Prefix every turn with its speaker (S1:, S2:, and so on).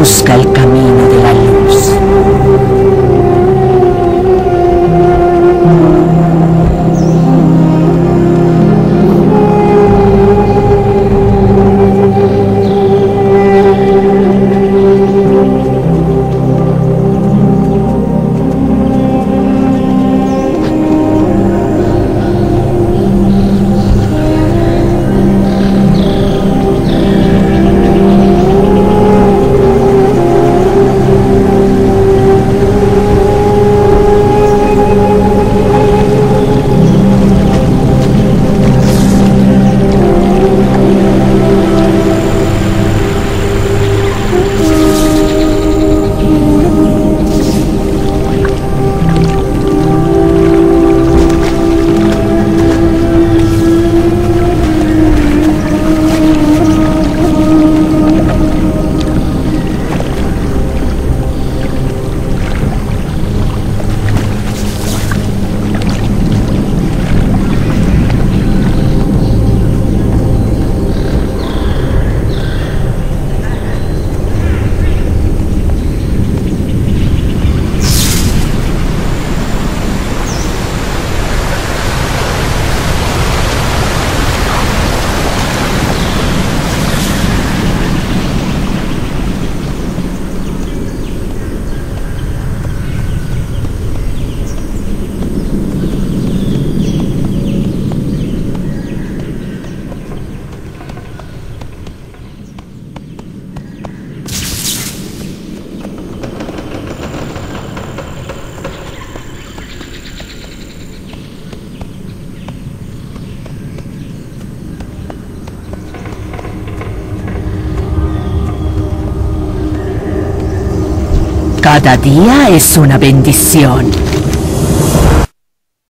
S1: Busca el camino de la luz. Cada día es una bendición.